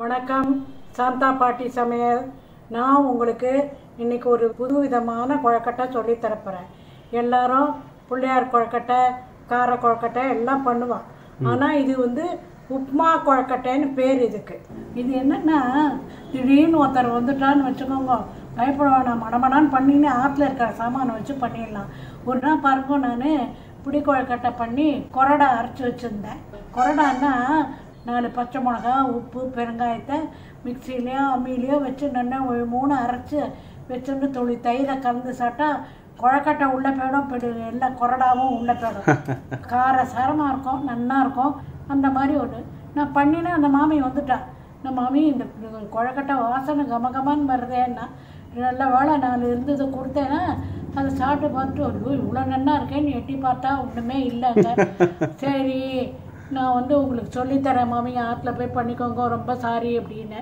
வணக்கம். சாந்தா பாட்டி சமையல். நான் உங்களுக்கு இன்னைக்கு ஒரு புது விதமான கொழக்கட்டை சொல்லித் தரப்போகிறேன் எல்லாரும் பிள்ளையார் கொழக்கட்டை கார கொழக்கட்டை எல்லாம் பண்ணுவான் ஆனால் இது வந்து உப்மா கொழக்கட்டைன்னு பேர் இதுக்கு. இது என்னன்னா திடீர்னு ஒருத்தர் வந்துட்டான்னு வச்சுக்கோங்க. பயப்பட வேணாம் மடமடான்னு பண்ணின்னு ஆற்றுல இருக்கிற சாமானை வச்சு பண்ணிடலாம். ஒரு நாள் பாருங்க நான் புடி கொழக்கட்டை பண்ணி கொரடை அரைச்சி வச்சுருந்தேன். கொரடான்னா நாலு பச்சை மிளகா உப்பு பெருங்காயத்தை மிக்சிலையோ அம்மிலையோ வச்சு நல்லா ஒரு மூணு அரைச்சி வச்சுருந்து துளி தயிரை கலந்து சாப்பிட்டா கொழக்கட்டை உள்ளே போயிடும் போயிடும் எல்லா கொரடாவும் உள்ளே போயிடும். கார சாரமாக இருக்கும் நன்னா இருக்கும் அந்த மாதிரி ஒன்று நான் பண்ணினேன் அந்த மாமி வந்துட்டா. இந்த மாமி இந்த கொழக்கட்டை வாசனை கமகமான்னு வருதேன்னா நல்ல வேலை நான் இருந்தது கொடுத்தேன்னா அதை சாப்பிட்டு பார்த்துட்டு ஐயோ இவ்வளோ நன்னா இருக்கேன்னு எட்டி பார்த்தா ஒன்றுமே இல்லைங்க. சரி நான் வந்து உங்களுக்கு சொல்லித்தரேன் மாமி ஆற்றுல போய் பண்ணிக்கோங்க ரொம்ப சாரி அப்படின்னு.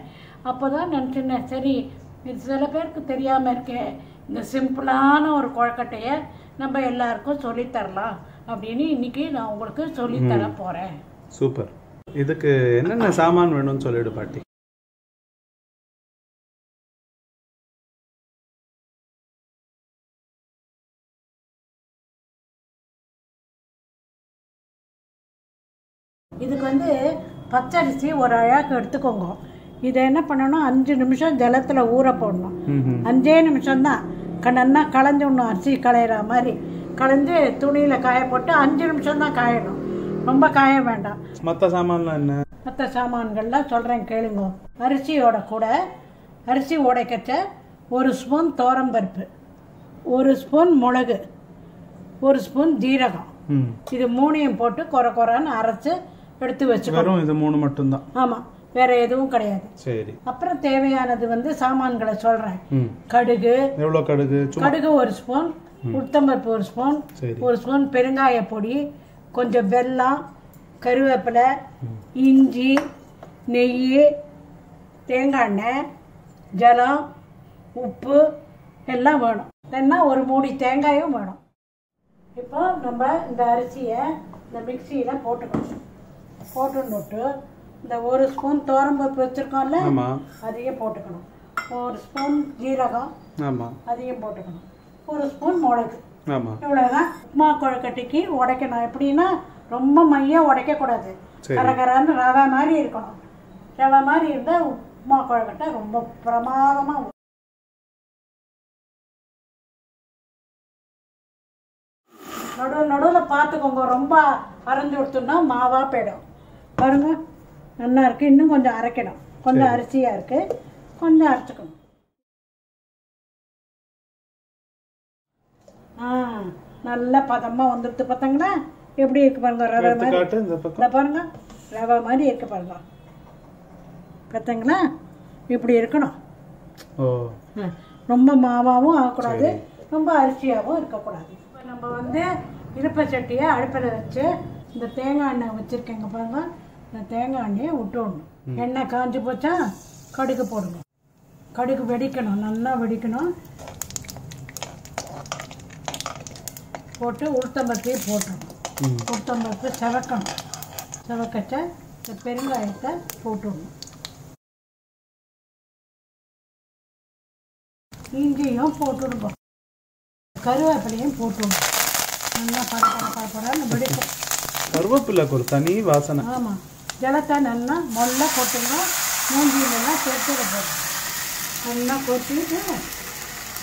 அப்போ தான் நினச்சினேன் சரி இது சில பேருக்கு தெரியாமல் இருக்கே இந்த சிம்பிளான ஒரு கொழக்கட்டையை நம்ம எல்லாருக்கும் சொல்லித்தரலாம் அப்படின்னு இன்னைக்கு நான் உங்களுக்கு சொல்லித்தர போகிறேன் சூப்பர். இதுக்கு என்னென்ன சாமான் வேணும்னு சொல்லிடு பாட்டி. இதுக்கு வந்து பச்சரிசி ஒரு அழகு எடுத்துக்கோங்க. இதை என்ன பண்ணணும்? அஞ்சு நிமிஷம் ஜலத்தில் ஊற போடணும். அஞ்சே நிமிஷம்தான். க நல்லா களைஞ்சு விடணும் அரிசி களையிற மாதிரி. களைஞ்சு துணியில் காய போட்டு அஞ்சு நிமிஷம் தான் காயணும். ரொம்ப காய வேண்டாம். மற்ற சாமான்லாம் என்ன? மற்ற சாமான்கள்லாம் சொல்கிறேன் கேளுங்க. அரிசியோட கூட அரிசி உடைக்கச்ச ஒரு ஸ்பூன் பருப்பு ஒரு ஸ்பூன் மிளகு ஒரு ஸ்பூன் ஜீரகம். இது மூணையும் போட்டு கொர கொரன்னு அரைச்சு எடுத்து வச்சுக்கணும் வெறும் இது மூணு மட்டும்தான். ஆமாம் வேற எதுவும் கிடையாது. சரி. அப்புறம் தேவையானது வந்து சாமான்களை சொல்கிறேன் ம். கடுகு. எவ்வளோ கடுகு? கடுகு ஒரு ஸ்பூன் உளுத்தம்பருப்பு ஒரு ஸ்பூன் ஒரு ஸ்பூன் பெருங்காய பொடி கொஞ்சம் வெல்லம் கருவேப்பிலை இஞ்சி நெய் தேங்காய் எண்ணெய் ஜலம் உப்பு எல்லாம் வேணும். இல்லைன்னா ஒரு மூடி தேங்காயும் வேணும். இப்போ நம்ம இந்த அரிசியை இந்த மிக்சியில் போட்டுக்கணும். போட்டுன்னுட்டு இந்த ஒரு ஸ்பூன் துவரம்பருப்பு வச்சுருக்கோம்ல அதையும் போட்டுக்கணும். ஒரு ஸ்பூன் ஜீரகம் ஆமாம் அதையும் போட்டுக்கணும். ஒரு ஸ்பூன் மிளகு. ஆமாம் இவ்வளோதான் உப்புமா கொழுக்கட்டைக்கு உடைக்கணும். எப்படின்னா ரொம்ப மைய உடைக்கக்கூடாது. கரகரான்னு ரவை மாதிரி இருக்கணும். ரவை மாதிரி இருந்தால் உப்புமா கொழுக்கட்டை ரொம்ப பிரமாதமாக நடுவில் நடுவில் பார்த்துக்கோங்க. ரொம்ப அரைஞ்சு கொடுத்தோம்னா மாவாக போயிடும். பாருங்க. நல்லா இருக்குது இன்னும் கொஞ்சம் அரைக்கணும். கொஞ்சம் அரிசியாக இருக்குது கொஞ்சம் அரைச்சிக்கணும். ஆ நல்ல பதமாக வந்துடுது பார்த்தீங்களா எப்படி இருக்கு பாருங்க ரவை மாதிரி. இந்த பாருங்க ரவை மாதிரி இருக்கு பாருங்க. பார்த்தீங்களா இப்படி இருக்கணும். ரொம்ப மாவாகவும் ஆகக்கூடாது. ரொம்ப அரிசியாகவும் இருக்கக்கூடாது. இப்போ நம்ம வந்து இருப்பை சட்டியை அடுப்பில் வச்சு இந்த தேங்காய் எண்ணெய் வச்சுருக்கேங்க பாருங்க. இந்த தேங்காய் எண்ணெயை விட்டுடணும். எண்ணெய் காஞ்சி போச்சா கடுகு போடணும். கடுகு வெடிக்கணும் நல்லா வெடிக்கணும். போட்டு உளுத்தம்பருப்பையும் போட்டுடணும் உளுத்தம்பருப்பு செவக்கணும். செவக்கச்ச இந்த பெருங்காயத்தை போட்டுடணும். இஞ்சியும் போட்டுடுங்க கருவேப்பிலையும் போட்டுடணும். நல்லா பட பட வெடிக்கும். கருவேப்பிலைக்கு ஒரு தனி வாசனை. ஆமாம் ஜலத்தை நல்லா மொல்ல கொட்டுங்க மூஞ்சியிலெல்லாம் சேர்த்து நல்லா கொட்டிட்டு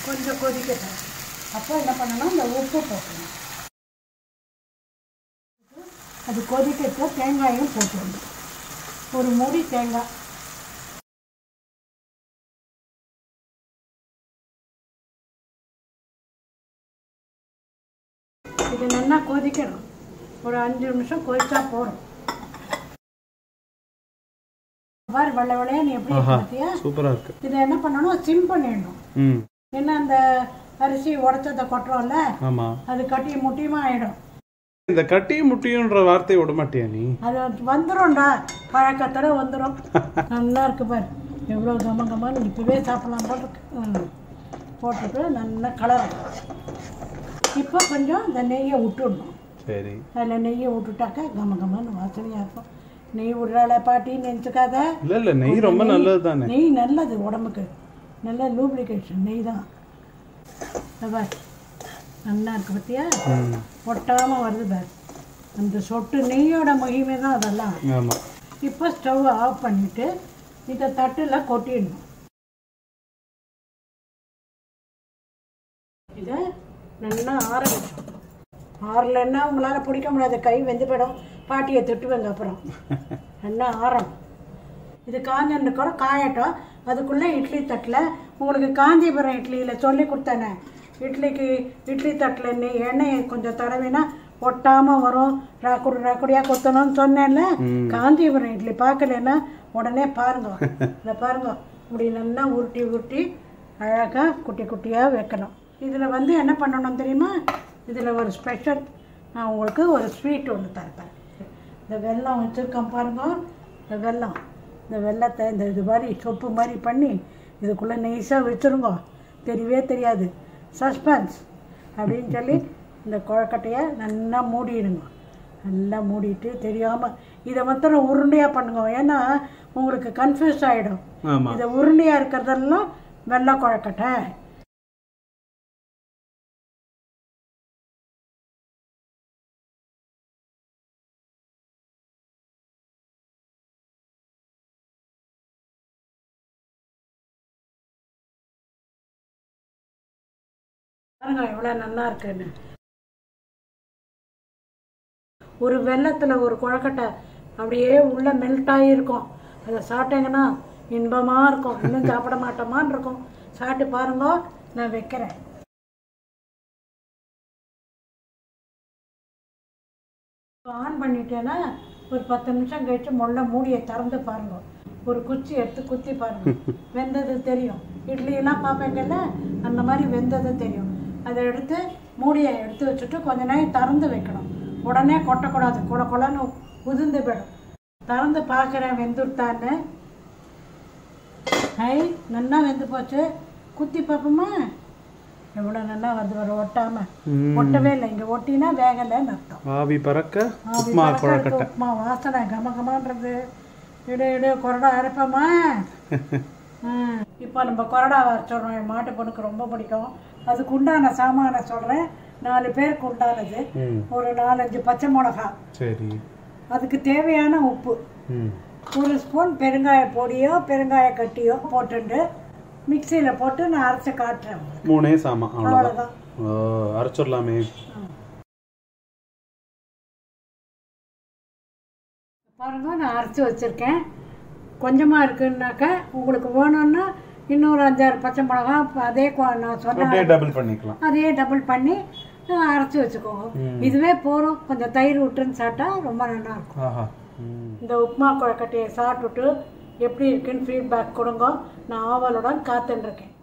கொஞ்சம் கொதிக்கட்டும். அப்போ என்ன பண்ணணும்? இந்த உப்பு போட்டணும் அது கொதிக்கச்ச தேங்காயும் போட்டுடணும் ஒரு மூடி தேங்காய். இது நல்லா கொதிக்கணும். ஒரு அஞ்சு நிமிஷம் கொதிச்சா போகிறோம் பாரு வெள்ளை வெள்ளையான்னு எப்படி பார்த்தியா சூப்பராக இருக்கு. இதை என்ன பண்ணணும்? சிம் பண்ணிடணும். ம். ஏன்னா அந்த அரிசி உடச்சதை கொட்டுறோம்ல ஆமாம் அது கட்டி முட்டியுமா ஆயிடும். இந்த கட்டி முட்டியுன்ற வார்த்தையை விட மாட்டியா நீ? அது வந்துடும்டா பழக்கத்தோட வந்துடும் நல்லா இருக்கு பாரு. எவ்வளோ கம கமான்னு இப்போவே சாப்பிடலாம் போல இருக்கு. போட்டுட்டு நல்லா கலர். இப்போ கொஞ்சம் இந்த நெய்யை விட்டுடணும். சரி. அதில் நெய்யை விட்டுட்டாக்கா கம கமன்னு வாசனையாக இருக்கும். நெய் விடுறாள பாட்டின்னு நினச்சிக்காத. இல்ல இல்ல நெய் ரொம்ப நல்லது தானே? நெய் நல்லது உடம்புக்கு. நல்ல லூப்ளிகேஷன் நெய் தான். நல்லா இருக்கு பார்த்தியா ஒட்டாமல் வருது பார். அந்த சொட்டு நெய்யோட மகிமை தான் அதெல்லாம். ஆமா. இப்போ ஸ்டவ் ஆஃப் பண்ணிவிட்டு இதை தட்டில் கொட்டிடணும். இதை நல்லா ஆற வச்சோம் ஆறலைன்னா உங்களால் பிடிக்க முடியாது கை வெந்து போயிடும். பாட்டியை திட்டுவேங்க அப்புறம். நல்லா ஆறணும் இது காஞ்சன்னு கூட காயட்டும். அதுக்குள்ளே இட்லி தட்டில் உங்களுக்கு காஞ்சிபுரம் இட்லியில் சொல்லி கொடுத்தேனே. இட்லிக்கு இட்லி தட்டில் எண்ணெயை கொஞ்சம் தடவினா ஒட்டாமல் வரும். ராக்குடி ராக்குடியாக கொத்தணும்னு சொன்னேன்ல. காஞ்சிபுரம் இட்லி பார்க்கலன்னா உடனே பாருங்க. இதை பாருங்க. இப்படி நல்லா உருட்டி உருட்டி அழகாக குட்டி குட்டியாக வைக்கணும். இதில் வந்து என்ன பண்ணணும் தெரியுமா? இதில் ஒரு ஸ்பெஷல். நான் உங்களுக்கு ஒரு ஸ்வீட் ஒன்று தரப்பேன். இந்த வெல்லம் வச்சுருக்கோம் பாருங்க. இந்த வெல்லம். இந்த வெல்லத்தை இந்த இது மாதிரி சொப்பு மாதிரி பண்ணி இதுக்குள்ளே நெய்ஸாக வச்சுருங்க. தெரியவே தெரியாது. சஸ்பென்ஸ் அப்படின்னு சொல்லி இந்த குழக்கட்டையை நல்லா மூடிடுங்க. நல்லா மூடிட்டு தெரியாமல் இதை மாத்திரம் உருண்டையாக பண்ணுங்க. ஏன்னா உங்களுக்கு கன்ஃபியூஸ் ஆகிடும் இதை உருண்டையாக இருக்கிறதெல்லாம் வெள்ளை குழக்கட்டை. பாருங்க எவ்வளோ நல்லா இருக்குன்னு. ஒரு வெள்ளத்தில் ஒரு குழக்கட்டை அப்படியே உள்ள மெல்ட் ஆகியிருக்கும் அதை சாப்பிட்டீங்கன்னா இன்பமாக இருக்கும். இன்னும் சாப்பிட மாட்டோமான்னு இருக்கும். சாப்பிட்டு பாருங்க நான் வைக்கிறேன். ஆன் பண்ணிட்டேன்னா ஒரு பத்து நிமிஷம் கழிச்சு முள்ள மூடியை திறந்து பாருங்க. ஒரு குச்சி எடுத்து குத்தி பாருங்க. வெந்தது தெரியும். இட்லியெல்லாம் பார்ப்பேங்கல்ல அந்த மாதிரி வெந்தது தெரியும். அதை எடுத்து மூடியை எடுத்து வச்சுட்டு கொஞ்ச நேரம் திறந்து வைக்கணும். உடனே கொட்டக்கூடாது கொட கொடன்னு உதிர்ந்து போயிடும். திறந்து பார்க்குறேன் வெந்துட்டான்னு. ஐ நல்லா வெந்து போச்சு. குத்தி பார்ப்போமா? எவ்வளோ நல்லா வந்து வரும். ஒட்டாம. ம். ஒட்டவே இல்லை. இங்கே ஒட்டினா வேகலைன்னு அர்த்தம். ஆவி பறக்க உப்மா உப்புமா வாசனை கம கமன்றது இடு இடு கொரடா அரைப்போமா? இப்போ நம்ம கொரடா வச்சிடறோம் என் மாட்டு பொண்ணுக்கு ரொம்ப பிடிக்கும். அதுக்கு உண்டான சாமானை சொல்கிறேன் நாலு பேருக்கு உண்டானது. ஒரு நாலஞ்சு பச்சை மிளகா. சரி. அதுக்கு தேவையான உப்பு. ஒரு ஸ்பூன் பெருங்காய பொடியோ பெருங்காய கட்டியோ போட்டுண்டு மிக்சியில் போட்டு நான் அரைச்சி காட்டுறேன். மூணே சாமான் அவ்வளோதான் அரைச்சிடலாமே. பாருங்க நான் அரைச்சி வச்சுருக்கேன். கொஞ்சமாக இருக்குன்னாக்கா உங்களுக்கு வேணும்னா இன்னொரு அஞ்சாறு பச்சை மிளகா அதே நான் சொன்ன அப்படியே டபுள் பண்ணிக்கலாம். அதையே டபுள் பண்ணி அரைச்சி வச்சுக்கோங்க. இதுவே போதும். கொஞ்சம் தயிர் விட்டுன்னு சாப்பிட்டா ரொம்ப நல்லா இருக்கும். இந்த உப்புமா குழக்கட்டையை சாப்பிட்டுட்டு எப்படி இருக்குன்னு ஃபீட்பேக் கொடுங்க. நான் ஆவலுடன் காத்துன்னு இருக்கேன்.